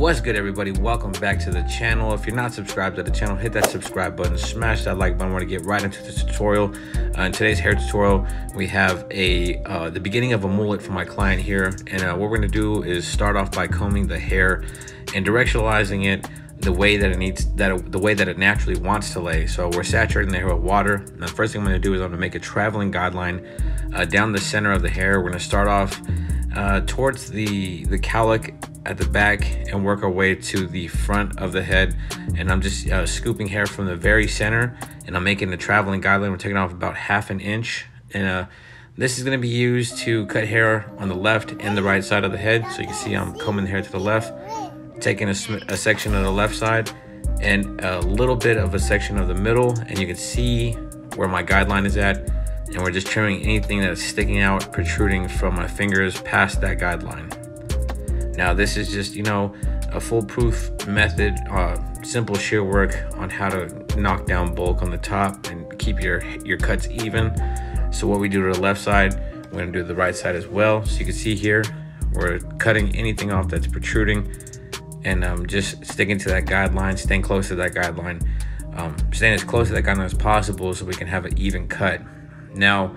What's good, everybody? Welcome back to the channel. If you're not subscribed to the channel, hit that subscribe button, smash that like button. We're gonna get right into the tutorial. Uh, in today's hair tutorial, we have a uh, the beginning of a mullet for my client here, and uh, what we're gonna do is start off by combing the hair and directionalizing it the way that it needs that the way that it naturally wants to lay. So we're saturating the hair with water. And the first thing I'm gonna do is I'm gonna make a traveling guideline uh, down the center of the hair. We're gonna start off uh, towards the the cowlick at the back and work our way to the front of the head. And I'm just uh, scooping hair from the very center and I'm making the traveling guideline. We're taking off about half an inch. And uh, this is gonna be used to cut hair on the left and the right side of the head. So you can see I'm combing the hair to the left, taking a, a section of the left side and a little bit of a section of the middle. And you can see where my guideline is at. And we're just trimming anything that's sticking out, protruding from my fingers past that guideline. Now this is just, you know, a foolproof method, uh, simple shear work on how to knock down bulk on the top and keep your, your cuts even. So what we do to the left side, we're gonna do the right side as well. So you can see here, we're cutting anything off that's protruding and um, just sticking to that guideline, staying close to that guideline, um, staying as close to that guideline as possible so we can have an even cut. Now,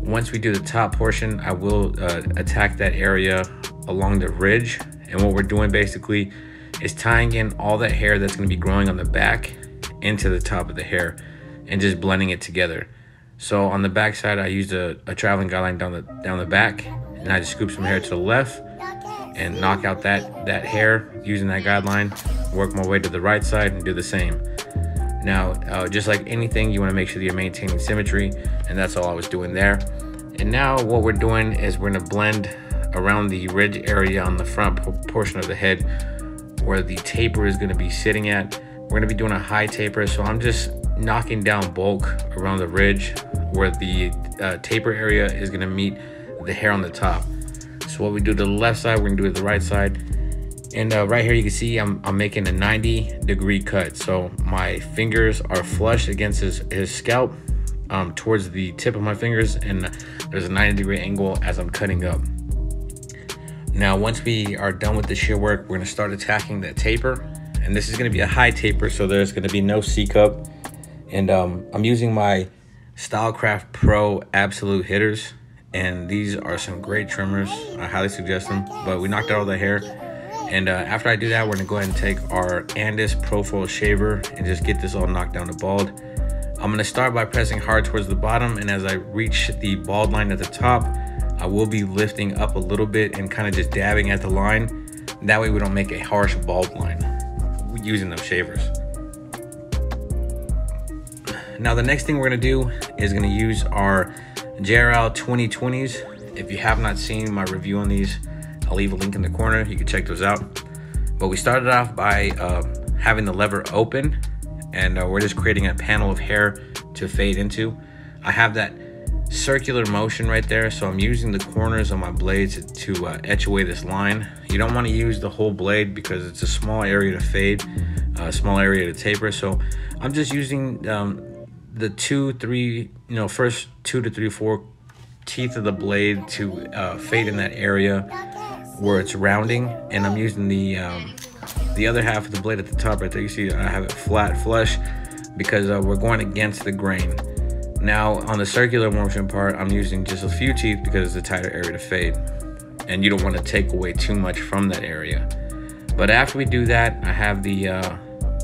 once we do the top portion, I will uh, attack that area along the ridge. And what we're doing basically is tying in all that hair that's gonna be growing on the back into the top of the hair and just blending it together. So on the back side, I used a, a traveling guideline down the down the back and I just scoop some hair to the left and knock out that, that hair using that guideline, work my way to the right side and do the same. Now, uh, just like anything, you wanna make sure that you're maintaining symmetry and that's all I was doing there. And now what we're doing is we're gonna blend around the ridge area on the front portion of the head where the taper is gonna be sitting at. We're gonna be doing a high taper, so I'm just knocking down bulk around the ridge where the uh, taper area is gonna meet the hair on the top. So what we do to the left side, we're gonna do it the right side. And uh, right here, you can see I'm, I'm making a 90 degree cut. So my fingers are flush against his, his scalp um, towards the tip of my fingers. And there's a 90 degree angle as I'm cutting up. Now, once we are done with the shear work, we're gonna start attacking the taper. And this is gonna be a high taper, so there's gonna be no C-cup. And um, I'm using my Stylecraft Pro Absolute Hitters. And these are some great trimmers. I highly suggest them. But we knocked out all the hair. And uh, after I do that, we're gonna go ahead and take our Andis Profoil Shaver and just get this all knocked down to bald. I'm gonna start by pressing hard towards the bottom. And as I reach the bald line at the top, I will be lifting up a little bit and kind of just dabbing at the line. That way we don't make a harsh bald line using those shavers. Now the next thing we're gonna do is gonna use our JRL 2020s. If you have not seen my review on these, I'll leave a link in the corner. You can check those out. But we started off by uh, having the lever open and uh, we're just creating a panel of hair to fade into. I have that circular motion right there. So I'm using the corners of my blades to, uh, etch away this line. You don't want to use the whole blade because it's a small area to fade, a small area to taper. So I'm just using um, the two, three, you know, first two to three, four teeth of the blade to uh, fade in that area where it's rounding. And I'm using the, um, the other half of the blade at the top right there. You see I have it flat flush because uh, we're going against the grain. Now on the circular motion part, I'm using just a few teeth because it's a tighter area to fade. And you don't want to take away too much from that area. But after we do that, I have the, uh,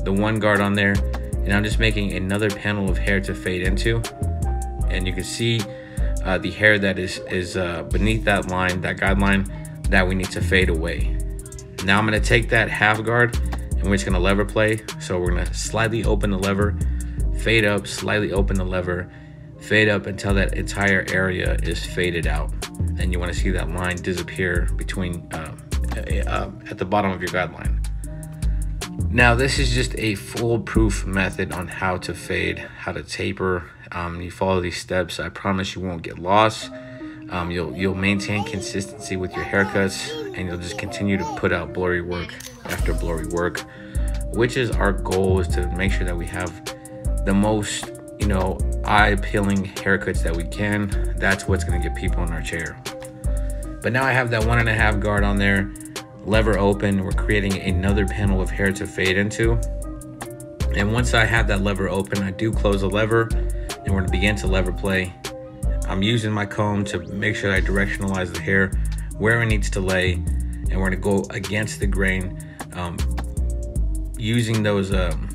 the one guard on there and I'm just making another panel of hair to fade into. And you can see uh, the hair that is, is uh, beneath that line, that guideline, that we need to fade away. Now I'm gonna take that half guard and we're just gonna lever play. So we're gonna slightly open the lever, fade up, slightly open the lever, fade up until that entire area is faded out. And you want to see that line disappear between uh, uh, at the bottom of your guideline. Now this is just a foolproof method on how to fade, how to taper. Um, you follow these steps, I promise you won't get lost. Um, you'll you'll maintain consistency with your haircuts, and you'll just continue to put out blurry work after blurry work, which is our goal is to make sure that we have the most you know, eye peeling haircuts that we can. That's what's gonna get people in our chair. But now I have that one and a half guard on there, lever open. We're creating another panel of hair to fade into. And once I have that lever open, I do close the lever and we're gonna begin to lever play. I'm using my comb to make sure I directionalize the hair where it needs to lay. And we're gonna go against the grain um, using those um,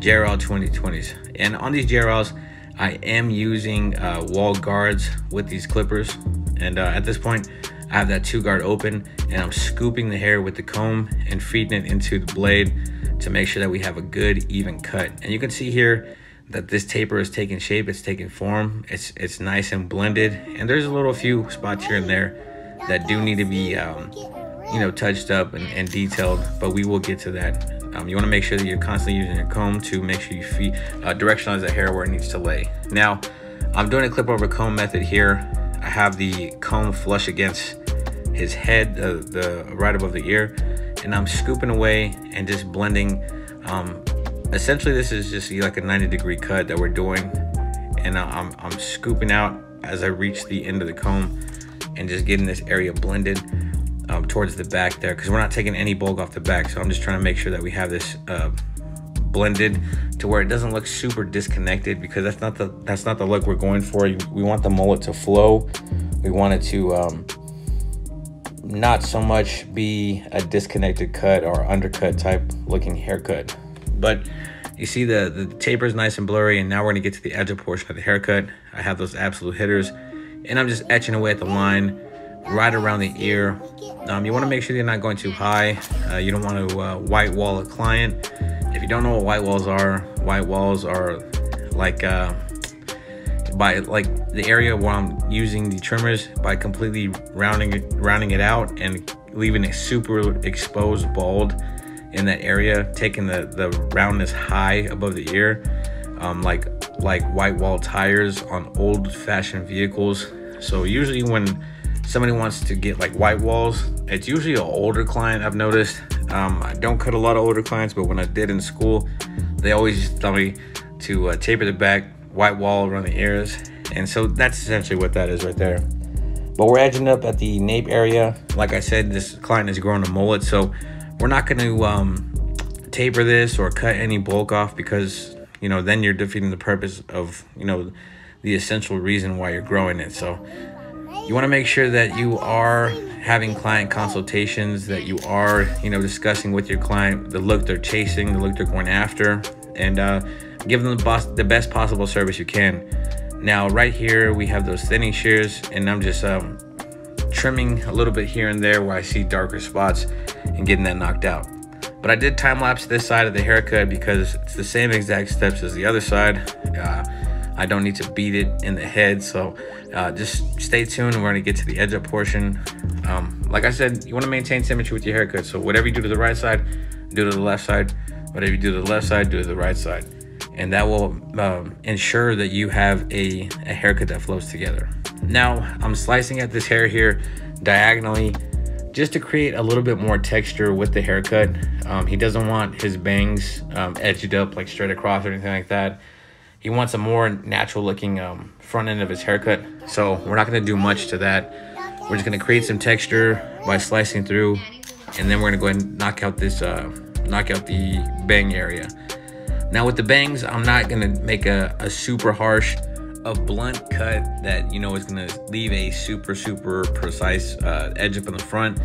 JRL 2020s. And on these JRLs, I am using uh, Wahl guards with these clippers. And uh, at this point, I have that two guard open and I'm scooping the hair with the comb and feeding it into the blade to make sure that we have a good even cut. And you can see here that this taper is taking shape, it's taking form, it's it's nice and blended. And there's a little few spots here and there that do need to be, um, you know, touched up and, and, detailed, but we will get to that. Um, you wanna make sure that you're constantly using your comb to make sure you feed, uh, directionalize the hair where it needs to lay. Now, I'm doing a clip over comb method here. I have the comb flush against his head, uh, the right above the ear, and I'm scooping away and just blending. Um, essentially, this is just like a 90 degree cut that we're doing, and I'm, I'm scooping out as I reach the end of the comb and just getting this area blended um, towards the back there because we're not taking any bulk off the back. So I'm just trying to make sure that we have this uh, blended to where it doesn't look super disconnected because that's not the that's not the look we're going for. We want the mullet to flow. We want it to um, not so much be a disconnected cut or undercut type looking haircut. But you see the, the taper is nice and blurry and now we're gonna get to the edge of portion of the haircut. I have those absolute hitters and I'm just etching away at the line right around the ear. Um, you wanna make sure you're not going too high. Uh, you don't wanna uh, white wall a client. If you don't know what white walls are, white walls are like uh, by like the area where I'm using the trimmers by completely rounding it, rounding it out and leaving it super exposed bald in that area, taking the, the roundness high above the ear, um, like like white wall tires on old fashioned vehicles. So usually when somebody wants to get like white walls, it's usually an older client I've noticed. Um, I don't cut a lot of older clients, but when I did in school, they always tell me to uh, taper the back, white wall around the ears. And so that's essentially what that is right there. But we're edging up at the nape area. Like I said, this client is growing a mullet, so we're not gonna um, taper this or cut any bulk off because, you know, then you're defeating the purpose of, you know, the essential reason why you're growing it. So you wanna make sure that you are having client consultations, that you are, you know, discussing with your client the look they're chasing, the look they're going after, and uh, give them the, the best possible service you can. Now, right here, we have those thinning shears, and I'm just um, trimming a little bit here and there where I see darker spots and getting that knocked out. But I did time lapse this side of the haircut because it's the same exact steps as the other side. Uh, I don't need to beat it in the head, so uh, just stay tuned. We're gonna get to the edge up portion. Um, like I said, you wanna maintain symmetry with your haircut. So whatever you do to the right side, do to the left side. Whatever you do to the left side, do to the right side and that will um, ensure that you have a, a haircut that flows together. Now I'm slicing at this hair here diagonally just to create a little bit more texture with the haircut. Um, he doesn't want his bangs um, edged up like straight across or anything like that. He wants a more natural looking um, front end of his haircut. So we're not gonna do much to that. We're just gonna create some texture by slicing through and then we're gonna go ahead and knock out this, uh, knock out the bang area. Now with the bangs, I'm not gonna make a, a super harsh, a blunt cut that, you know, is gonna leave a super, super precise uh, edge up in the front.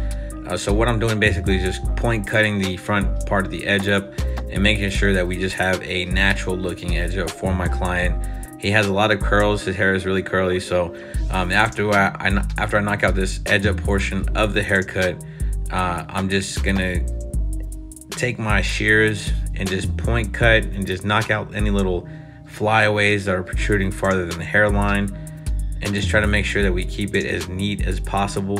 Uh, so what I'm doing basically is just point cutting the front part of the edge up and making sure that we just have a natural looking edge up for my client. He has a lot of curls. His hair is really curly. So um, after I, I, after I knock out this edge up portion of the haircut, uh, I'm just gonna take my shears and just point cut and just knock out any little flyaways that are protruding farther than the hairline and just try to make sure that we keep it as neat as possible.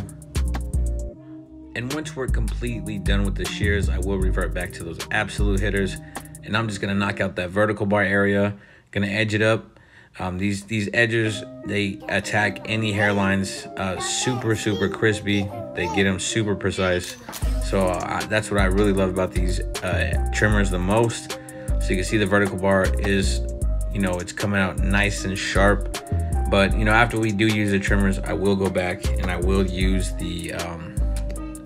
And once we're completely done with the shears, I will revert back to those absolute hitters and I'm just gonna knock out that vertical bar area, gonna edge it up. Um, these these edges, they attack any hairlines uh, super, super crispy. They get them super precise. So uh, that's what I really love about these uh, trimmers the most. So you can see the vertical bar is, you know, it's coming out nice and sharp. But, you know, after we do use the trimmers, I will go back and I will use the, um,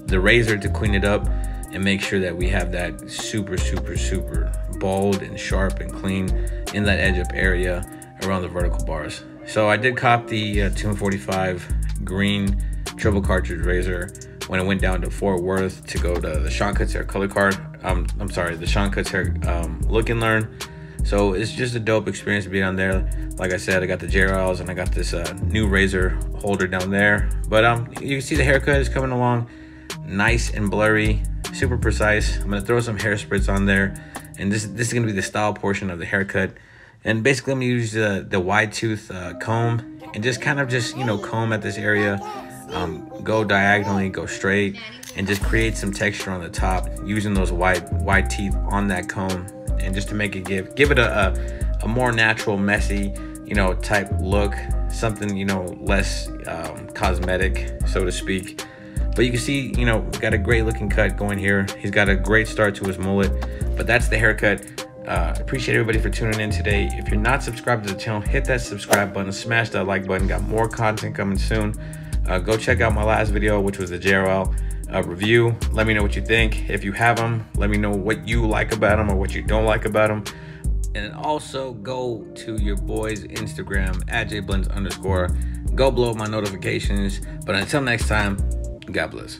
the razor to clean it up and make sure that we have that super, super, super bold and sharp and clean in that edge up area around the vertical bars. So I did cop the uh, 245 green triple cartridge razor when it went down to Fort Worth to go to the Sean Cuts Hair Color Card. Um, I'm sorry, the Sean Cuts Hair um, Look and Learn. So it's just a dope experience to be on there. Like I said, I got the JRLs and I got this uh, new razor holder down there. But um, you can see the haircut is coming along nice and blurry, super precise. I'm gonna throw some hair spritz on there. And this, this is gonna be the style portion of the haircut. And basically I'm gonna use the, the wide tooth uh, comb and just kind of just, you know, comb at this area. Um, go diagonally, go straight, and just create some texture on the top using those white wide teeth on that comb and just to make it give give it a, a, a more natural messy you know type look something you know less um, cosmetic so to speak but you can see you know got a great looking cut going here he's got a great start to his mullet but that's the haircut uh, appreciate everybody for tuning in today. If you're not subscribed to the channel, hit that subscribe button, smash that like button. Got more content coming soon. Uh, go check out my last video, which was the JRL uh, review. Let me know what you think. If you have them, let me know what you like about them or what you don't like about them. And also go to your boy's Instagram at jayblends underscore. Go blow up my notifications. But until next time, God bless.